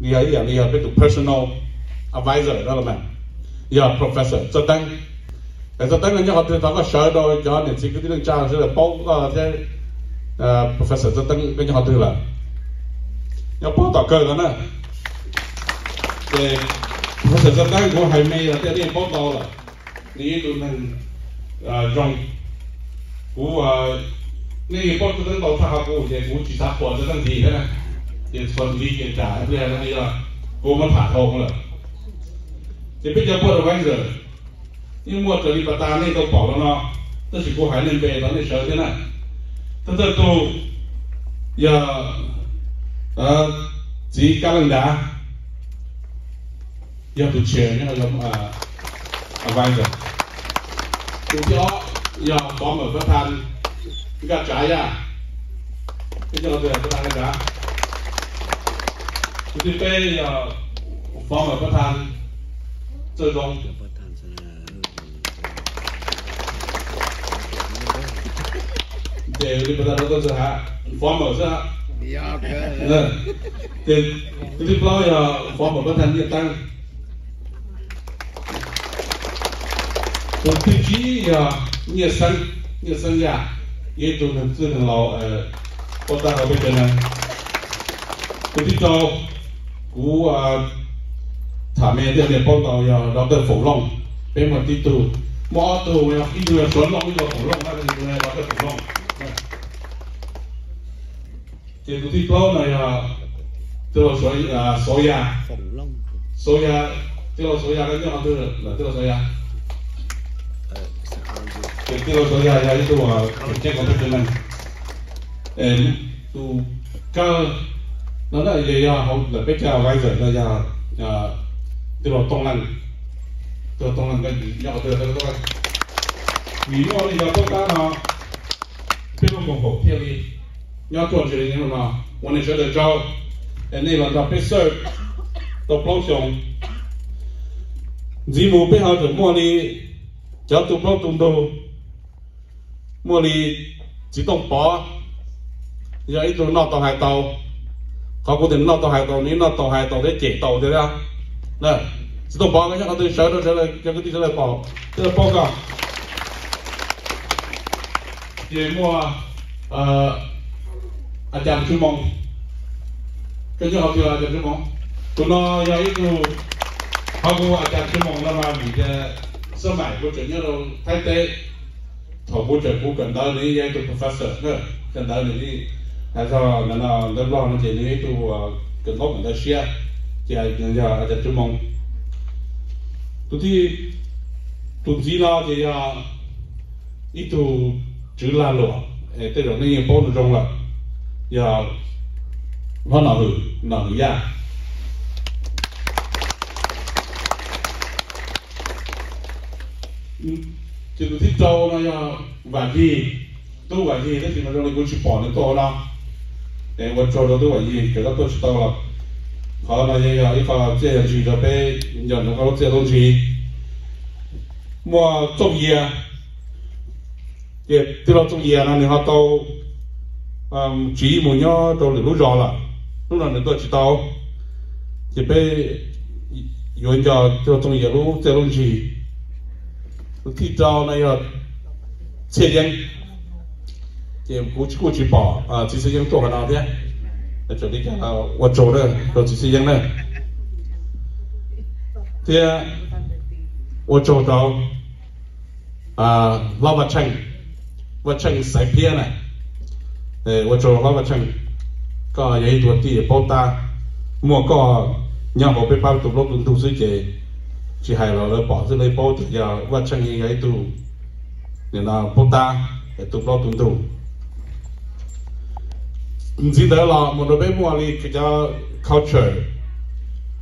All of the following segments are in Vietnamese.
we are here, we are personal advisor đó là mình yeah ờ, professor. Cho tăng để cho tăng là những học sinh đó có sợ đồ cho nên chỉ cái tiếng chào sẽ là bao có professor. Cho tăng cái những học sinh là nhớ bao tao cơ đó nè. Thì professor cho tăng của hải mây là thế này bao tao là ní tụi mình ờ, rong của ờ, ní bao tụi tăng tao thao của cái của chỉ thao của cho tăng gì thế này Jespotlije ta, rồi. Cô ja, goma pa rồi. Thì bây giờ bắt đầu bây rồi. Nhưng mua từ đi bà ta nên tôi bỏ nó nó, tôi chỉ có hai lên bề nó để sợ thế này. Thật ra tôi, giờ, ờ, chỉ cá lần đá, giờ tôi chè nhé, giống à, à bây giờ. Ờ, tôi cho, giờ có ở phát thanh, cái gạt trái à, bây giờ tôi là cái đá. 还能背到那时候的呢，这这都要呃自己干人家，要读钱，要要啊啊玩的，目标要保姆不谈。Enggak cahaya. Itu kalau saya pernah ada. Jadi pe ya phong ở bất than chơi rong. Để đi bắt đầu tôi sẽ hạ phong ở sẽ. Nè. Thì thì bao ya phong ở bất than nhiệt tăng. Tôi chỉ ya nhiệt sân nhiệt sân ya. 也都能只能老呃，我大后边的呢，嗰啲就古 cú à, thả mẹ tiêu niệm bông tàu giờ đó tên phổ long. Bên mặt tí tù. Mõ tù giờ khi đưa xuống long giờ phổ long, ra thì này đó tên phổ long. Thì tụi tí lâu này à, tiêu số là số ya số ya tiêu số ya cái nhau tiêu là tiêu số ya thì tiêu số ya ya itu kiểm tra công thức này. Em tu cơ nó là gì à không là bây giờ vay rồi là giờ à từ đầu tông lần từ đầu tông lần cái gì nhau từ đầu tông lần vì nó là giờ tông ta nó biết không còn hộp theo đi. Nhau chuẩn chỉ như là วันนี้จะเดินเจ้าแต่นี่มันจะไปเสิร์ฟตัวปล้องชงจีมูไปหาถึงมัวนี่จะตุ้มปล้องตุ้มดูมัวนี่จีต้องปออย่าอีตัวนอกต่อหายเตา có thể nó tàu hai tàu nếu nó tàu hai tàu để chế tàu thế đó à. nè chỉ tông bỏ cái nhá tôi sợ nó sợ là cho cái tí là bỏ. Tức là bỏ cả à. mua à chàng chú mong cái chỗ học chưa chàng chú mong tụi nó giờ ít rồi họ à chàng chú mong là mà bị cái sớm mãi của chuyện nhớ đâu. Thay tệ thầu bố trợ bố cần đó ní cái tụ professor. Nữa cần đó ní hay sao nó nó nó lo nó chỉ ní tụ cần có cần đó xia chỉ là nhân giờ giờ chú mong tụ thì tụ gì lo thì là ít tụ chữ la lụa. Cái rồi ní bố nó trong là giờ, nó nào hử nào hử ya Mm ừ, thì tôi thích trâu nó ya vài gì tôi vài gì đó thì nó rồi cũng chỉ bỏ nó to lắm để tôi trâu đó. tôi vài gì cái đó tôi chỉ to lắm họ nó ya ít cái chế gì đó bé nhận nó có chế东西mua trồng gì à thì từ đó trồng gì à nó họ tàu um chỉ một nhau tàu được lúc rõ là lúc nào tôi chỉ tàu thì bé 有人家就种野路这东西。去找那个切烟，也过去过去跑啊，几十烟做很好的，那这 tiêm cú chỉ chỉ bỏ à chỉ sử dụng tổ hợp nào thế để chuẩn bị là vật chỗ rồi chỉ sử dụng đây thì vật đó à lao vật chanh vật chanh sải pia này để vật chỗ lao vật chanh có giấy tuột thì bao ta mua có nhau một cái bao tụ lốt tụ tụ chế chỉ hay là bỏ ra lấy bao tụ giờ vật chanh giấy tụ nên là bao ta để tụ lốt tụ chỉ đó là một đôi bên mua đi cái cho culture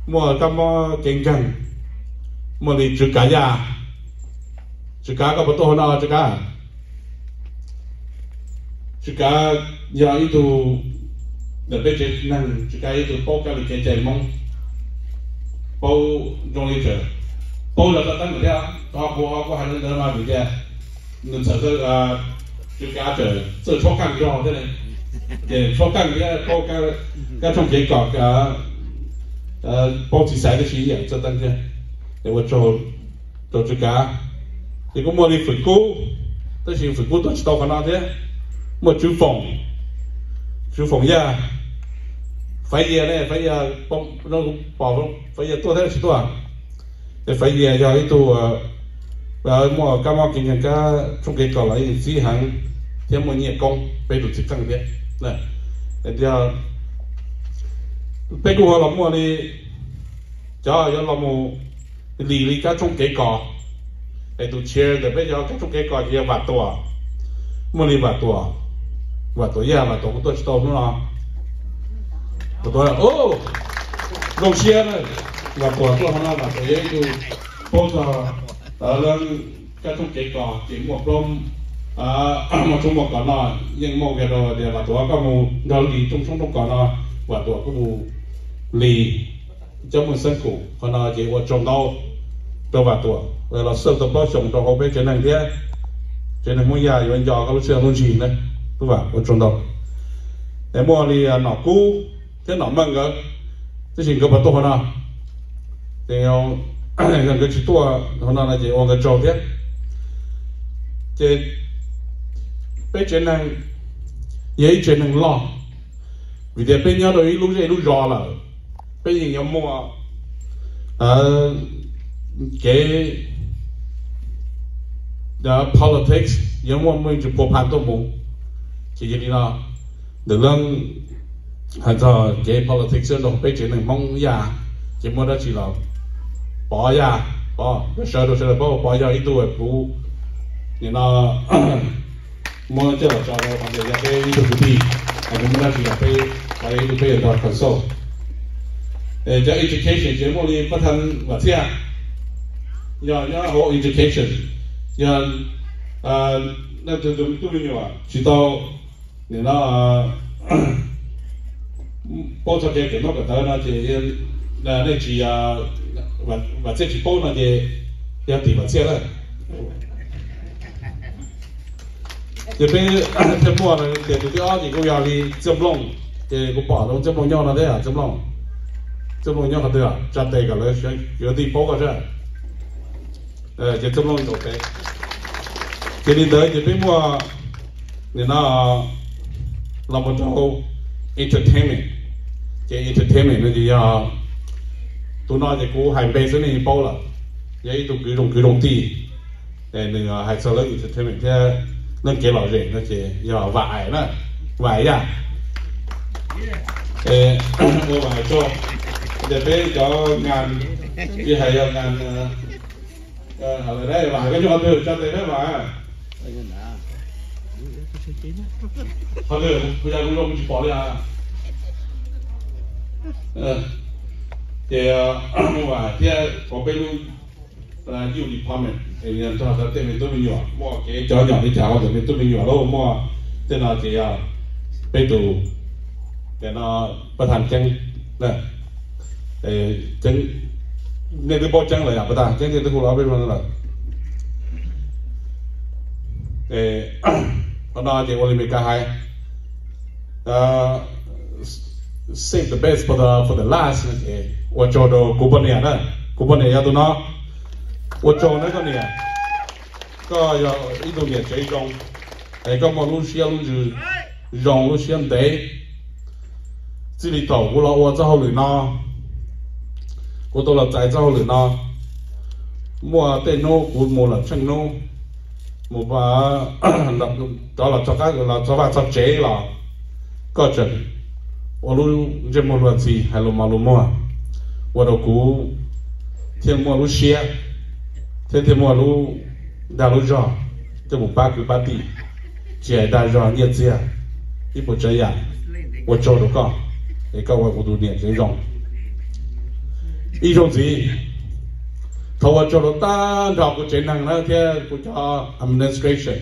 mua cái mua kinh doanh mua đi chữ cá ya chữ cá có bao nào chữ cá chữ cá ya itu để bên trên năng chữ cá itu bao cái cái chơi mong bao trong lịch sử bao giờ ta tăng được họ có họ hành động mà bị cái nên sợ cái à cá trời. Sợ cho 예, 포카가 포카가 좀 개꺼가 어 포티 사이드 시야 저단 이제 내가 저 저주가 이거 뭐니 풀고 또 지금 풀고 또 치다 가나데 뭐 주봉 주봉야 파이야네 파이야 뽕 너무 빠로 파이야 또 다시 또 파이야 야 이거 어 뭐 까마귀니까 좀 개꺼라 이 지향 thêm một nhiệt công bây giờ chỉ tăng đấy này để giờ bây giờ họ làm mua đi, cho giờ làm mua lì lì cái trong cái cỏ để tôi chia để bây giờ cái trong cái cỏ kia vặt tua mua đi vặt tua vặt tua giờ vặt tua cũng tôi chỉ tao nữa vặt tua ô lồng chia này. Vặt tua tôi không nói vặt tua ya tôi bao giờ ở lên cái trong cái cỏ chỉ một lông à mà chúng một cỏ nó nhưng một cái đồ để vặt tôi có mù đó đi trong trong trong cỏ nó và tôi có mù lì cho mình sân cũ còn nó chỉ có trồng đâu tôi và tôi rồi là sơn tôi đó, trồng cho hậu biết cái này thế cái này mua nhà thì bên giò các lúc xưa luôn gì đấy tôi và có trồng đâu. Để mua thì à, nó cũ thế nó măng cái thế chỉ có bắt tôi nó thì ông à, gần cái chỉ tuổi nó là chỉ ông cái trồng thế. Thì bên trên này, vậy trên này lo. Vì thế bên nhau rồi lúc gì lúc rõ là bây giờ nhau mua? Ờ cái the politics nhau mua mình chỉ bộ phận tôi muốn chỉ như là được lần hay là cái politics nó bây giờ này mong ya chỉ mua đó chỉ là bỏ ya bỏ. Sợ đồ sợ bỏ bỏ ya ít tuổi phụ nên là mo cho cho lo kan de ya pe ni to bi ka mo na ti ya pe ka ni pe do ka so e ja education je mo li pa than wa tia ya ya ho education ya à na to to to ni wa chi to ni na po cho ke ke no ka ta na je ye na ne chi ya và và sẽ chỉ bố là gì, em thì và sẽ đấy 者啦。这边这么呢，这这啲阿弟个压力这么long，这个把龙这么样那的啊，这么 long。这么样好对啊，这对个来选有的包个这，呃，就这么做的。给你得这边我，你那那么多 entertainment，这 entertainment 那就要，都那就古海北是那包了，也一种各种各种地，哎，那个还做了 entertainment，这 nó chế bảo rể nó chế bảo vải đó. Vải à? Ê mua vải cho. Để bé cho ngàn đi thầy cho ngàn ờ, ờ, ở đây vải cái cho từ cho tới đấy vải, họ được bây giờ cũng không chỉ bỏ đi à. Ờ. Thì mua vải. Thì có bên là yêu đi radio department e yan ta ta te me to mi yo mo cái cho nhỏ đi chào te me to mi yo lo mo te na ke ya pe tu te na pa than chang na e chang ne de bo chang la ya pa ta chang te tu la be ma la e pa na ke oli me ka hai. Uh save the best for the for the last okay what your do kubania na kubania ya tôi na 年有到嗱，我做呢个年，个有呢度年最重，诶个网络需要就用路先得，这里头我老我只好嚟嗱。我到了在造了呢，mua tên nô của mua là chân nô mua bà đó là cho các là cho bà cho chế là có chân我路这么乱子还路马路么，我都估天么路些， 天天么路大路上，这不八九八地，接大上叶子呀，一不这样，我找着讲，你告我我都念这种。一种gì thầu ở chỗ ta đọc của trên hàng nó theo của cho administration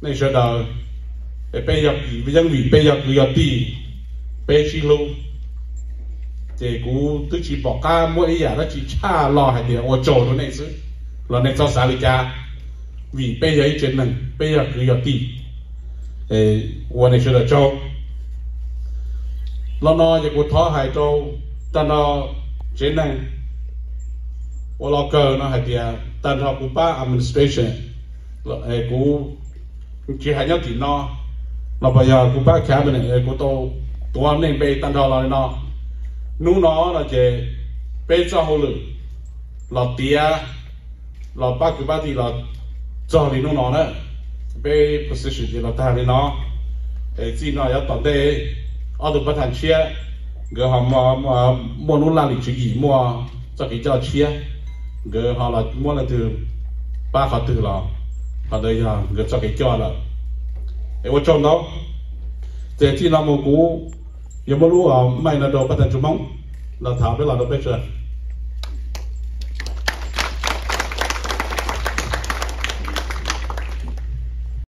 nên sẽ đào để bây giờ bây giờ vì bây giờ bây giờ đi bây giờ lu thì cú tôi chỉ bỏ ca mỗi giờ nó chỉ cha lo hay điều ở chỗ nó này chứ là nên cho xã lý cha. Vì bây giờ chuyện năng bây giờ cứ giờ tì ê quan này sẽ cho. Lo nó giờ cũng thó hai cho ta nó chuyện năng, ô lo cơ nó hai tia à, ta nó cũng ba administration. Là à, ê cũng chỉ hai nhau thì nó. Là bây giờ cũng ba cabinet ê cũng tôi. Tôi nên bây ta nó là nó. Nú nó là chỉ bây giờ hồ lử. Là tia là ba cái ba thì là cho đi nó nó đấy bé position thì là ta đi nó để chỉ nó yếu tận đây ở đâu bắt thằng chia người họ mua mua mua nó làm lịch gì mua cho cái cho chia. Người họ là mua là từ ba họ từ là họ đây là người cho cái cho là. Để vô cho nó, để chỉ là một cú giờ mua lúa mày là đồ bắt thằng chúng mong là thảo với là đồ bé chơi